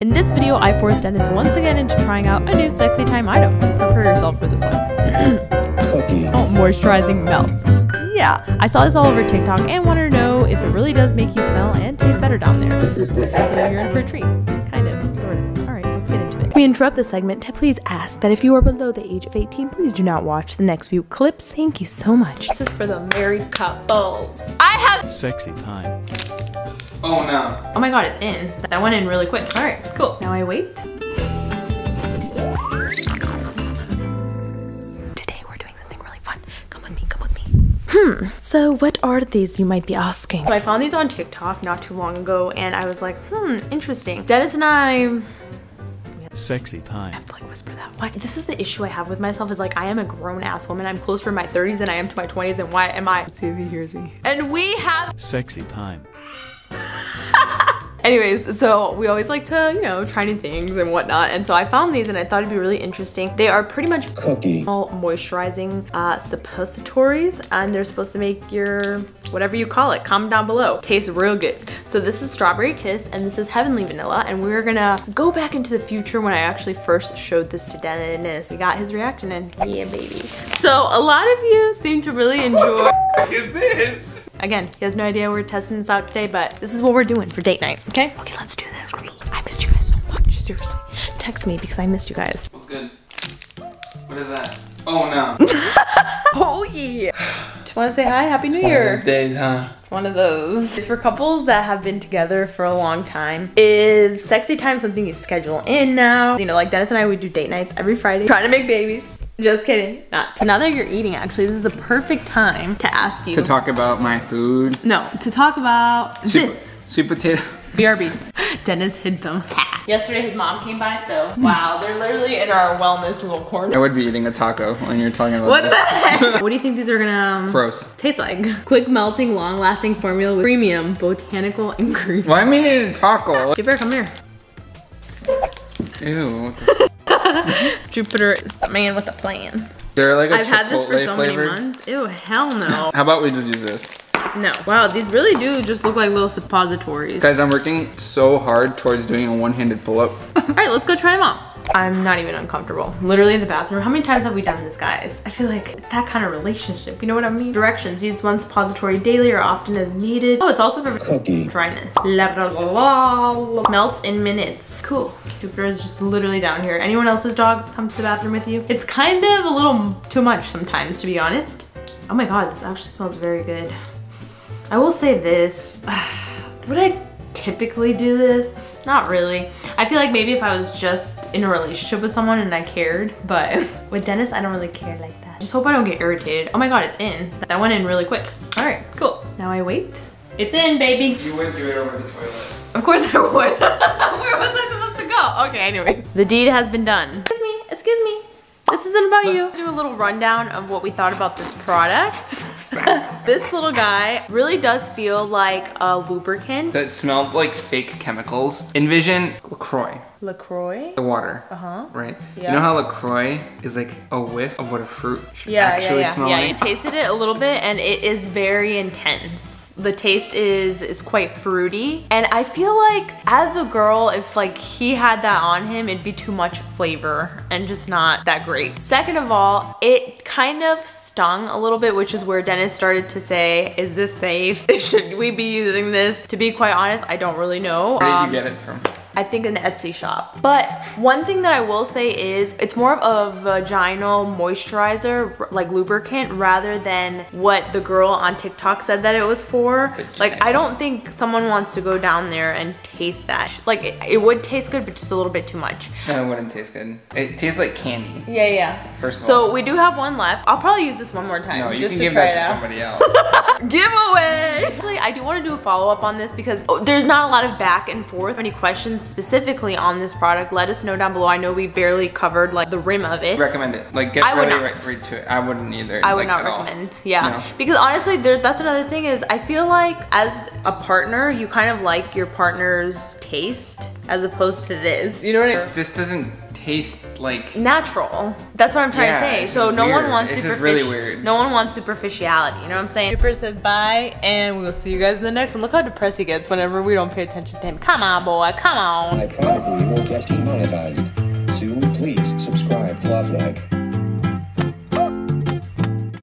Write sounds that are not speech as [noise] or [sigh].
In this video, I forced Dennis once again into trying out a new sexy time item. Prepare yourself for this one. [clears throat] Cookie. oh, moisturizing melts. Yeah, I saw this all over TikTok and wanted to know if it really does make you smell and taste better down there. So you're in for a treat. Kind of, sort of. Alright, let's get into it. We interrupt the segment to please ask that if you are below the age of 18, please do not watch the next few clips. Thank you so much. This is for the married couples. I have Sexy time. Oh no. Oh my god, it's in. That went in really quick. All right, cool. Now I wait. Today we're doing something really fun. Come with me, come with me. Hmm, so what are these you might be asking? So I found these on TikTok not too long ago and I was like, hmm, interesting. Dennis and I Sexy time. I have to like whisper that. Why? This is the issue I have with myself is like I am a grown ass woman. I'm closer to my 30s than I am to my 20s and why am I? Let's see if he hears me. And we have Sexy time. Anyways, so we always like to, you know, try new things and whatnot. And so I found these and I thought it'd be really interesting. They are pretty much Cookie. all moisturizing uh, suppositories and they're supposed to make your, whatever you call it, comment down below. Tastes real good. So this is Strawberry Kiss and this is Heavenly Vanilla. And we're gonna go back into the future when I actually first showed this to Dennis. We got his reaction and yeah, baby. So a lot of you seem to really enjoy What is this? Again, he has no idea we're testing this out today, but this is what we're doing for date night, okay? Okay, let's do this. I missed you guys so much, seriously. Text me because I missed you guys. What's good? What is that? Oh no. [laughs] Oh yeah! Just want to say hi, Happy New One of Year. those days, huh? One of those. It's for couples that have been together for a long time. Is sexy time something you schedule in now? You know, like Dennis and I, we do date nights every Friday, trying to make babies. Just kidding. Not. So now that you're eating, actually, this is a perfect time to ask you. To talk about my food. no, to talk about Sweet, this. sweet potato. BRB. [laughs] Dennis hid them. [laughs] Yesterday his mom came by, so wow, they're literally in our wellness little corner. I would be eating a taco when you're talking about What the [laughs] heck? what do you think these are gonna um, Gross. taste like? Quick melting, long lasting formula with premium botanical ingredients. Why am I eating a taco? Jupiter, come here. Ew. What [laughs] the- Jupiter is the man with a plan. They're like a I've had this for Chipotle so flavored. many months. Ew, hell no. [laughs] How about we just use this? no. Wow, these really do just look like little suppositories. Guys, I'm working so hard towards doing a one-handed pull-up. [laughs] All right, let's go try them out. I'm not even uncomfortable. Literally in the bathroom. How many times have we done this, guys? I feel like it's that kind of relationship. You know what I mean? Directions. Use one suppository daily or often as needed. Oh, it's also for Cookie. dryness. La, la, la, la. Melts in minutes. Cool. Jupiter is just literally down here. Anyone else's dogs come to the bathroom with you? It's kind of a little too much sometimes, to be honest. Oh my god, this actually smells very good. I will say this. [sighs] Would I typically do this? Not really. I feel like maybe if I was just in a relationship with someone and I cared, but [laughs] with Dennis, I don't really care like that. Just hope I don't get irritated. Oh my god, it's in. That went in really quick. All right, cool. Now I wait. It's in, baby. You wouldn't do it over the toilet. Of course I would. [laughs] Where was I supposed to go? Okay, anyway. The deed has been done. Excuse me, excuse me. This isn't about you. Do a little rundown of what we thought about this product. [laughs] this little guy really does feel like a lubricant. That smelled like fake chemicals. Envision LaCroix. LaCroix? The water. Uh-huh. Right? Yeah. You know how LaCroix is like a whiff of what a fruit should Yeah, actually yeah, yeah. smell Yeah, like? you tasted it a little bit and it is very intense. The taste is is quite fruity and I feel like as a girl if like he had that on him it'd be too much flavor and just not that great. Second of all, it kind of stung a little bit which is where Dennis started to say, is this safe? [laughs] Should we be using this? To be quite honest, I don't really know. Where did Um, you get it from? I think an Etsy shop. But one thing that I will say is it's more of a vaginal moisturizer, like lubricant, rather than what the girl on TikTok said that it was for. Like, I don't think someone wants to go down there and taste that. Like, it, it would taste good, but just a little bit too much. No, it wouldn't taste good. It tastes like candy. Yeah, yeah. First of So all. we do have one left. I'll probably use this one more time. No, you just can to give that to out. somebody [laughs] else. giveaway. Actually, I do want to do a follow up on this because oh, there's not a lot of back and forth. Any questions specifically on this product, let us know down below. I know we barely covered like the rim of it. recommend it. Like get I would really not. right, right to it. I wouldn't either. I would like, not at all. recommend. Yeah. No. Because honestly, there's that's another thing is I feel like as a partner, you kind of like your partner's taste as opposed to this. You know what I mean? This doesn't taste like natural. That's what I'm trying Yeah, to say. So just no one wants It's superfici- just really weird. No one wants superficiality. You know what I'm saying? Super says bye, and we will see you guys in the next one. Look how depressed he gets whenever we don't pay attention to him. Come on, boy. Come on. I probably will get demonetized. Soon, please subscribe, love like.